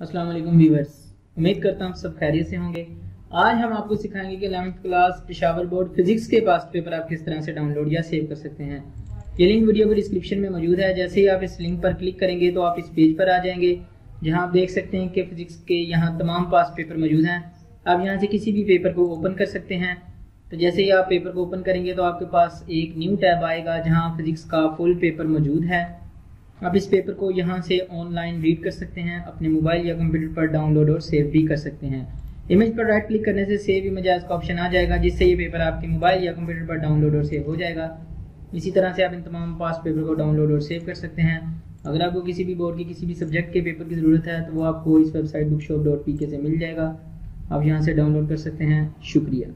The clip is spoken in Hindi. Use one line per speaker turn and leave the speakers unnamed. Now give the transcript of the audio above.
अस्सलाम वालेकुम व्यूवर्स उम्मीद करता हूँ सब खैरियत से होंगे। आज हम आपको सिखाएँगे कि eleventh class Peshawar board physics के पास पेपर आप किस तरह से डाउनलोड या सेव कर सकते हैं। ये लिंक वीडियो के डिस्क्रिप्शन में मौजूद है। जैसे ही आप इस लिंक पर क्लिक करेंगे तो आप इस पेज पर आ जाएँगे, जहाँ आप देख सकते हैं कि फिजिक्स के यहाँ तमाम पास पेपर मौजूद हैं। आप यहाँ से किसी भी पेपर को ओपन कर सकते हैं। तो जैसे ही आप पेपर को ओपन करेंगे तो आपके पास एक न्यू टैब आएगा, जहाँ फिजिक्स का फुल पेपर मौजूद है। आप इस पेपर को यहाँ से ऑनलाइन रीड कर सकते हैं, अपने मोबाइल या कंप्यूटर पर डाउनलोड और सेव भी कर सकते हैं। इमेज पर राइट क्लिक करने से सेव इमेज का ऑप्शन आ जाएगा, जिससे ये पेपर आपके मोबाइल या कंप्यूटर पर डाउनलोड और सेव हो जाएगा। इसी तरह से आप इन तमाम पास पेपर को डाउनलोड और सेव कर सकते हैं। अगर आपको किसी भी बोर्ड के, किसी भी सब्जेक्ट के पेपर की ज़रूरत है तो वो आपको इस website book shop dot P K से मिल जाएगा। आप यहाँ से डाउनलोड कर सकते हैं। शुक्रिया।